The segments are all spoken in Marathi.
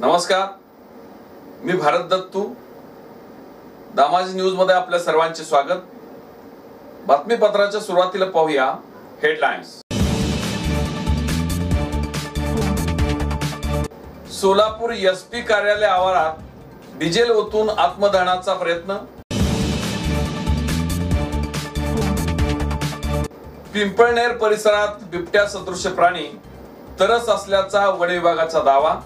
नमस्कार. मी भारत दत्तू. दामाजी न्यूजमध्ये आपल्या सर्वांचे स्वागत. बातमीपत्राच्या सुरुवातीला पाहूया हेडलाईन्स सोलापूर एस पी कार्यालय आवारात डिझेल ओतून आत्मदहनाचा प्रयत्न. पिंपळनेर परिसरात बिबट्या सदृश्य प्राणी तरस असल्याचा वन विभागाचा दावा.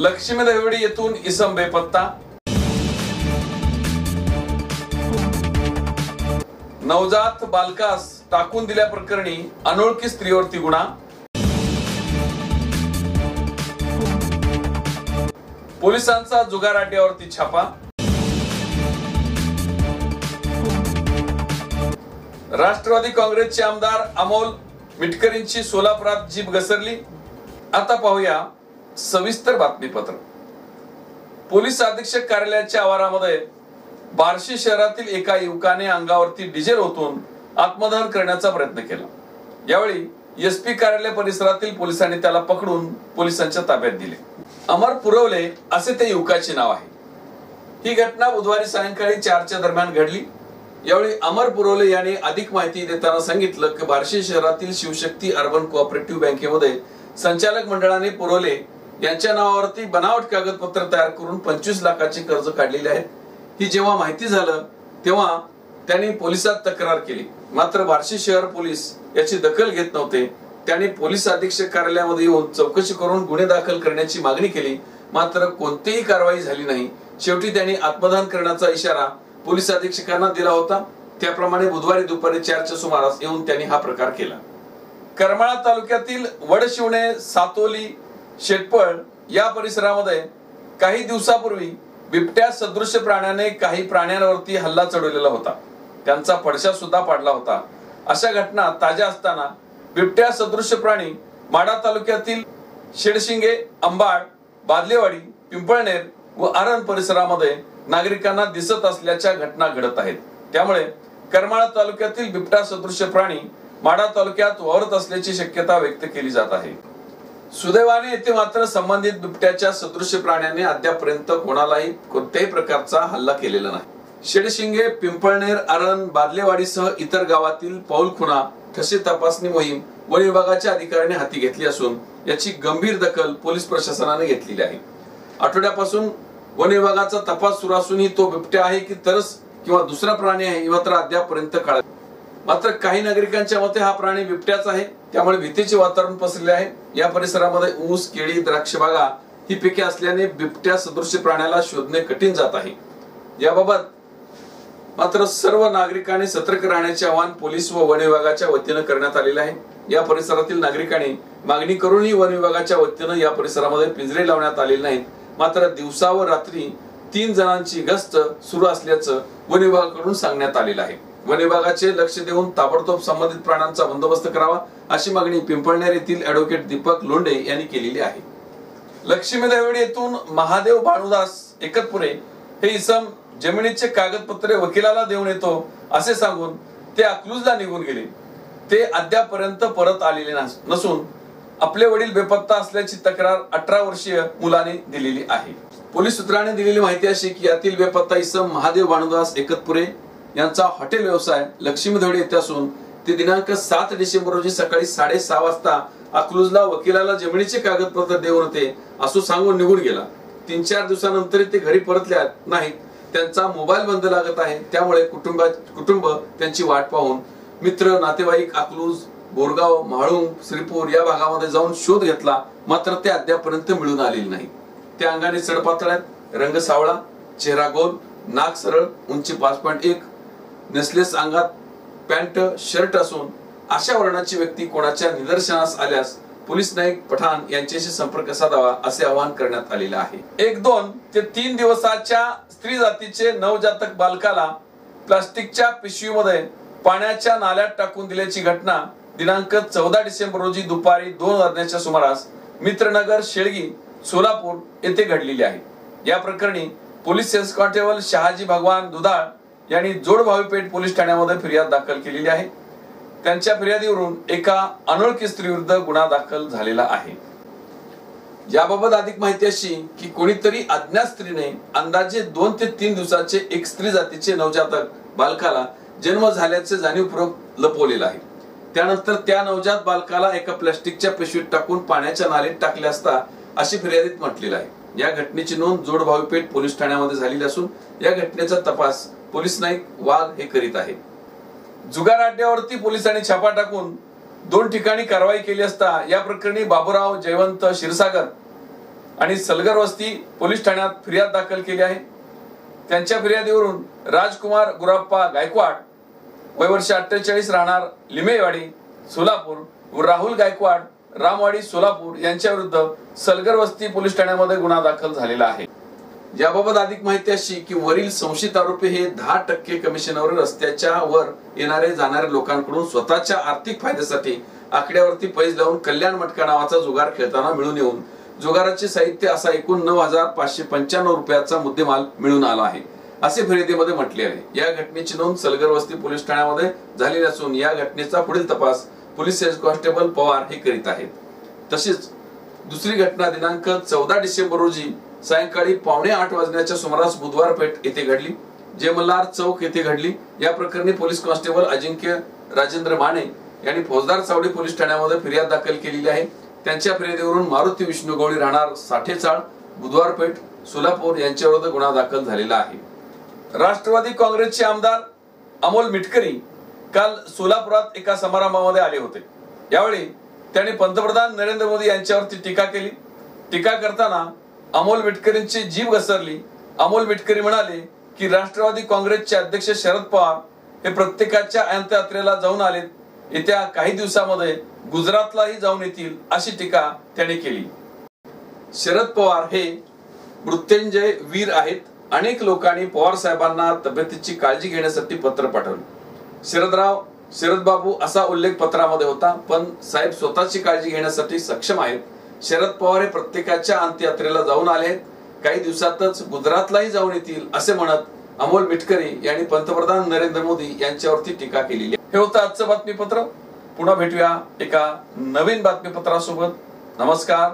लक्ष्मी देवडी येथून इसम बेपत्ता. नवजात बालकास टाकून दिल्याप्रकरणी अनोळखी स्त्रीवरती गुन्हा. पोलिसांचा जुगार अड्ड्यावरती छापा. राष्ट्रवादी काँग्रेसचे आमदार अमोल मिटकरींची सोलापुरात जीप घसरली. आता पाहूया सविस्तर बातमीपत्र. पोलीस अधीक्षक कार्यालयाच्या आवारामध्ये बार्शी शहरातील एका युवकाने अंगावरती डिझेल ओतून आत्मदहन करण्याचा प्रयत्न केला. यावेळी एस पी कार्यालय परिसरातील पोलिसांनी त्याला पकडून पोलिसांच्या ताब्यात दिले. अमर पुरवले असे त्या युवकाचे नाव आहे. ही घटना बुधवारी सायंकाळी चारच्या दरम्यान घडली. यावेळी अमर पुरवले यांनी अधिक माहिती देताना सांगितलं की बार्शी शहरातील शिवशक्ती अर्बन कोऑपरेटिव्ह बँकेमध्ये संचालक मंडळाने पुरवले यांच्या नावावरती बनावट कागदपत्र तयार करून पंचवीस लाखाचे कर्ज काढलेले आहेत. ही जेव्हा माहिती झालं तेव्हा त्यांनी पोलिसात तक्रार केली. मात्र बार्शी शहर पोलीस याची दखल घेत नव्हते. त्यांनी पोलीस अधीक्षक कार्यालयामध्ये येऊन चौकशी करून गुन्हे दाखल करण्याची मागणी केली. मात्र कोणतीही कारवाई झाली नाही. शेवटी त्यांनी आत्मदान करण्याचा इशारा पोलीस अधीक्षकांना दिला होता. त्याप्रमाणे बुधवारी दुपारी चारच्या सुमारास येऊन त्यांनी हा प्रकार केला. करमाळा तालुक्यातील वडशिवणे सातोली शेटपळ या परिसरामध्ये काही दिवसापूर्वी बिबट्या सदृश्य प्राण्याने काही प्राण्यांवरती हल्ला चढवलेला होता. त्यांचा फडशा सुद्धा पाडला होता. अशा घटना ताज्या असताना बिबट्या सदृश्य प्राणी माडा तालुक्यातील शेडशिंगे अंबाड बादलेवाडी पिंपळनेर व आरण परिसरामध्ये नागरिकांना दिसत असल्याच्या घटना घडत आहेत. त्यामुळे करमाळा तालुक्यातील बिबट्या सदृश्य प्राणी माडा तालुक्यात वावरत असल्याची शक्यता व्यक्त केली जात आहे. सुदैवाने येथे मात्र संबंधित बिबट्याच्या सदृश्य प्राण्याने अद्यापर्यंत कोणालाही कोणत्याही प्रकारचा हल्ला केलेला नाही. शेडशिंगे पिंपळनेर अरण बादलेवाडीसह इतर गावातील पाऊल खुणा ठसे तपासणी मोहीम वन विभागाच्या अधिकाऱ्यांनी हाती घेतली असून याची गंभीर दखल पोलीस प्रशासनाने घेतलेली आहे. आठवड्यापासून वन विभागाचा तपास सुरू असूनही तो बिबट्या आहे की तरस किंवा दुसरा प्राणी आहे मात्र अद्यापर्यंत कळत मात्र काही नागरिकांच्या मते हा प्राणी बिबट्याच आहे. त्यामुळे भीतीचे वातावरण पसरले आहे. या परिसरामध्ये ऊस केळी द्राक्ष बागा ही पिके असल्याने बिबट्या सदृश्य प्राण्याला शोधणे कठीण जात आहे. याबाबत मात्र सर्व नागरिकांनी सतर्क राहण्याचे आवाहन पोलीस व वन विभागाच्या वतीनं करण्यात आलेले आहे. या परिसरातील नागरिकांनी मागणी करूनही वन विभागाच्या वतीनं या परिसरामध्ये पिंजरे लावण्यात आलेले नाहीत. मात्र दिवसा व रात्री तीन जणांची गस्त सुरू असल्याचं वन विभागाकडून सांगण्यात आलेलं आहे. वन विभागाचे लक्ष देऊन ताबडतोब संबंधित प्राण्यांचा बंदोबस्त करावा अशी मागणी पिंपळनेर येथील अॅडव्होकेट दीपक लोंढे यांनी केलेली आहे. लक्ष्मी देवडी येथून महादेव भानुदास एकतपुरे हे इसम जमिनीचे कागदपत्रे वकिलाला देऊन येतो असे सांगून ते अकलूजला निघून गेले. ते अद्यापर्यंत परत आलेले नसून आपले वडील बेपत्ता असल्याची तक्रार अठरा वर्षीय मुलाने दिलेली आहे. पोलीस सूत्रांनी दिलेली माहिती अशी की यातील बेपत्ता इसम महादेव भानुदास एकतपुरे यांचा हॉटेल व्यवसाय लक्ष्मीधवडी येथे असून ते दिनांक सात डिसेंबर रोजी सकाळी साडेसहा वाजता अकलूजला वकिलाला जमिनीचे कागदपत्र देऊन होते असं सांगून निघून गेला. तीन चार दिवसानंतर ते घरी परतल्या नाहीत. त्यांचा मोबाईल बंद लागत आहे. त्यामुळे कुटुंबा कुटुंब त्यांची वाट पाहून मित्र नातेवाईक अकलूज बोरगाव म्हाळुंग श्रीपूर या भागामध्ये जाऊन शोध घेतला. मात्र ते अद्यापर्यंत मिळून आलेले नाही त्या अंगाने चढपातळ्यात रंग सावळा चेहरा गोल नाक सरळ उंची पाच पॉईंट एक नेसलेस अंगात पॅन्ट शर्ट असून अशा वर्णाची व्यक्ती कोणाच्या निदर्शनास आल्यास पोलीस नाईक पठाण यांच्याशी संपर्क साधावा असे आवाहन करण्यात आलेले आहे. एक दोन ते तीन दिवसाच्या स्त्री जातीचे नवजातक बालकाला प्लास्टिकच्या पिशवीमध्ये पाण्याच्या नाल्यात टाकून दिल्याची घटना दिनांक चौदा डिसेंबर रोजी दुपारी दोन वाजण्याच्या सुमारास मित्रनगर शेळगी सोलापूर येथे घडलेली आहे. या प्रकरणी पोलीस सेन्स कॉन्स्टेबल शहाजी भगवान दुधाळ यांनी जोडभावीपेठ पोलीस ठाण्यामध्ये फिर्याद दाखल केलेली आहे. त्यांच्या फिर्यादीवरून एका अनोळखी स्त्रीविरुद्ध गुन्हा दाखल झालेला आहे. याबाबत अधिक माहिती अशी की कोणीतरी अज्ञात स्त्रीने अंदाजे दोन ते तीन दिवसाचे एक स्त्री जातीचे नवजातक बालकाला जन्म झाल्याचे जाणीवपूर्वक लपवलेलं आहे. त्यानंतर त्या नवजात बालकाला एका प्लास्टिकच्या पिशवीत टाकून पाण्याच्या नालीत टाकले असता अशी फिर्यादीत म्हटलेलं आहे. या घटनेची नोंद जोडभावीपेठ पोलीस ठाण्यामध्ये झालेली असून या घटनेचा तपास पोलीस नाईक वाघ हे करीत आहेत जुगार अड्ड्यावरती पोलिसांनी छापा टाकून दोन ठिकाणी कारवाई केली असता या प्रकरणी बाबूराव जयवंत क्षीरसागर आणि सलगर वस्ती पोलीस ठाण्यात फिर्याद दाखल केली आहे. त्यांच्या फिर्यादीवरून राजकुमार गुराप्पा गायकवाड वय वर्ष अठ्ठेचाळीस राहणार लिमेवाडी सोलापूर व राहुल गायकवाड रामवाडी सोलापूर यांच्या विरुद्ध सलगर वस्ती पोलीस ठाण्यामध्ये गुन्हा दाखल झालेला आहे. याबाबत अधिक माहिती अशी की वरील संशयित आरोपी हे दहा टक्के कमिशनवर रस्त्याच्या वर येणारे जाणाऱ्या लोकांकडून स्वतःच्या आर्थिक फायद्यासाठी आकड्यावरती पैज लावून कल्याण मटका नावाचा जुगार खेळताना मिळून येऊन जुगाराचे साहित्य असा एकूण नऊ हजार पाचशे पंच्याण्णव रुपयाचा मुद्देमाल मिळून आला आहे. असे फिर्यादीमध्ये म्हटले आहे. या घटनेची नोंद सलगर वस्ती पोलीस ठाण्यामध्ये झालेली असून या घटनेचा पुढील तपास पोलीस हेड कॉन्स्टेबल पवार हे करीत आहेत. तसेच दुसरी घटना दिनांक चौदा डिसेंबर रोजी सायंकाळी पावणे आठ वाजण्याच्या सुमारास बुधवार पेठ येथे घडली. जे चौक येथे घडली. या प्रकरणी पोलीस कॉन्स्टेबल अजिंक्य राजेंद्र माने यांनी फौजदार चावडी पोलीस ठाण्यामध्ये फिर्याद दाखल केलेली आहे. त्यांच्या फिर्यादीवरून मारुती विष्णू गवळी राहणार साठेचाळ बुधवार पेठ सोलापूर यांच्याविरुद्ध गुन्हा दाखल झालेला आहे. राष्ट्रवादी काँग्रेसचे आमदार अमोल मिटकरी काल सोलापुरात एका समारंभामध्ये आले होते. यावेळी त्यांनी पंतप्रधान नरेंद्र मोदी यांच्यावरती टीका केली. टीका करताना अमोल मिटकरींची जीभ घसरली. अमोल मिटकरी म्हणाले की राष्ट्रवादी काँग्रेसचे अध्यक्ष शरद पवार हे प्रत्येकाच्या अंत्ययात्रेला जाऊन आलेत. येत्या काही दिवसामध्ये गुजरातलाही जाऊन येतील अशी टीका त्याने केली. शरद पवार हे मृत्युंजय वीर आहेत. अनेक लोकांनी पवार साहेबांना तब्येतीची काळजी घेण्यासाठी पत्र पाठवले. शरदराव शरद बाबू असा उल्लेख पत्रामध्ये होता पण साहेब स्वतःची काळजी घेण्यासाठी सक्षम आहेत. शरद पवार हे प्रत्येकाच्या अंत्ययात्रेला जाऊन आले काही दिवसातच गुजरातलाही जाऊन येतील असे म्हणत अमोल मिटकरी यांनी पंतप्रधान नरेंद्र मोदी यांच्यावरती टीका केलेली आहे. हे होतं आजचं बातमीपत्र. पुन्हा भेटूया एका नवीन बातमीपत्रासोबत. नमस्कार.